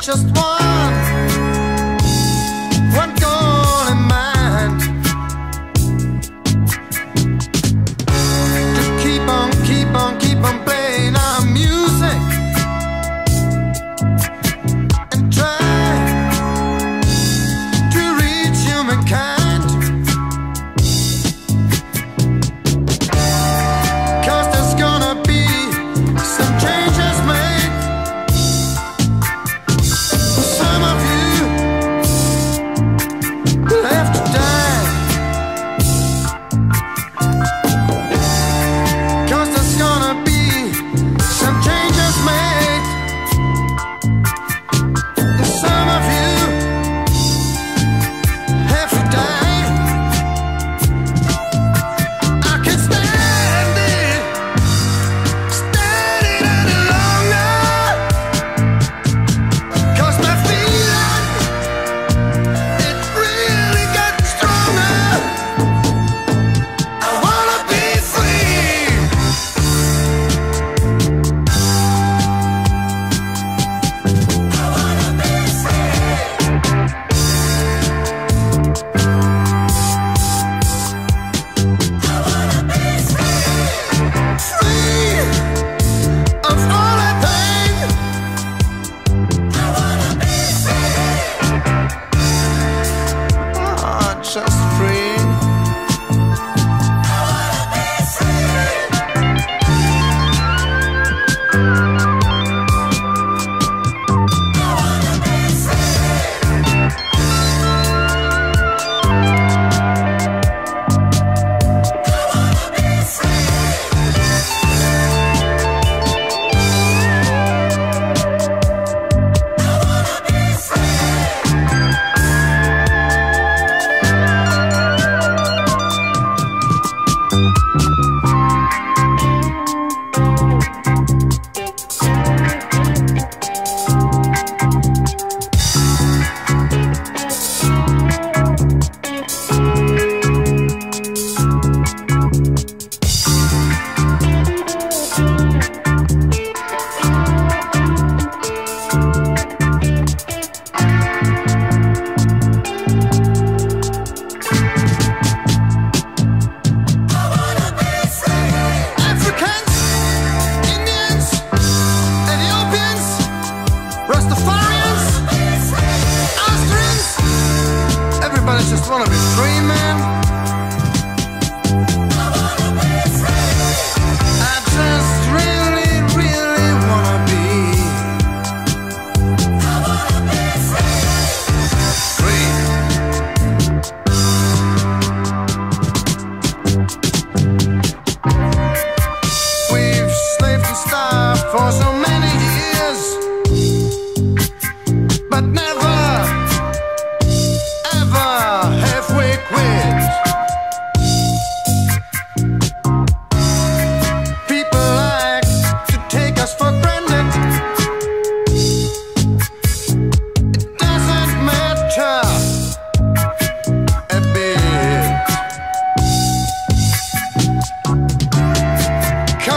just want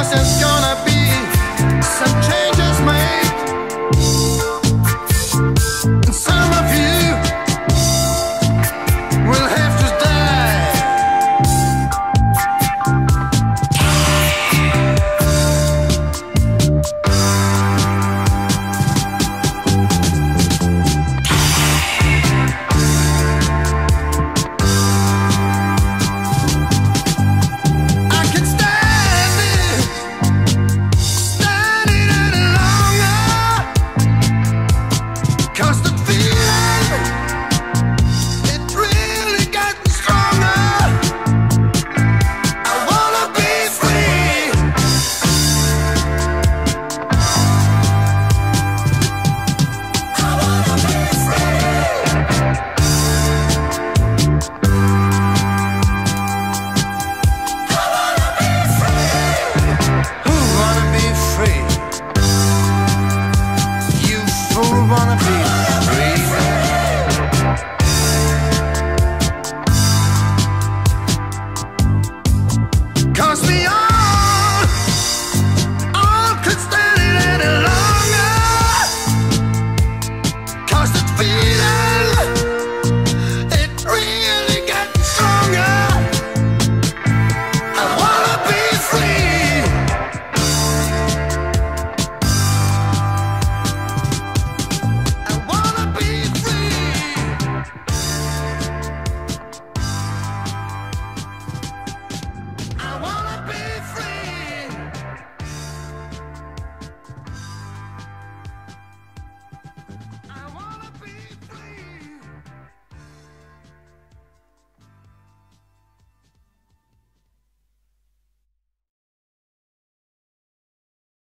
cosas